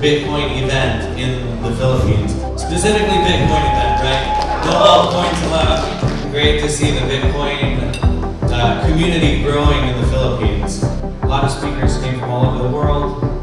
Bitcoin event in the Philippines. Specifically Bitcoin event, right? No altcoins allowed. Great to see the Bitcoin uh, community growing in the Philippines. A lot of speakers came from all over the world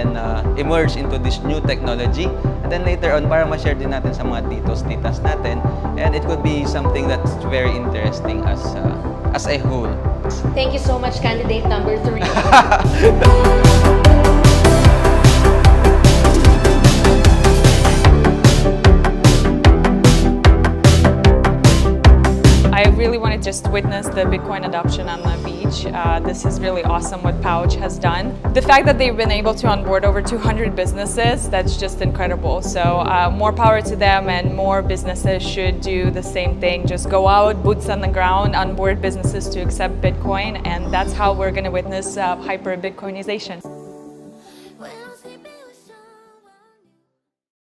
then uh, emerge into this new technology. And then later on, para ma-share din natin sa mga titos, titas natin. And it could be something that's very interesting as, uh, as a whole. Thank you so much, candidate number three. I really want to just witness the Bitcoin adoption on the beach. Uh, this is really awesome what Pouch has done. The fact that they've been able to onboard over 200 businesses, that's just incredible. So uh, more power to them and more businesses should do the same thing. Just go out, boots on the ground, onboard businesses to accept Bitcoin and that's how we're going to witness uh, hyper Bitcoinization.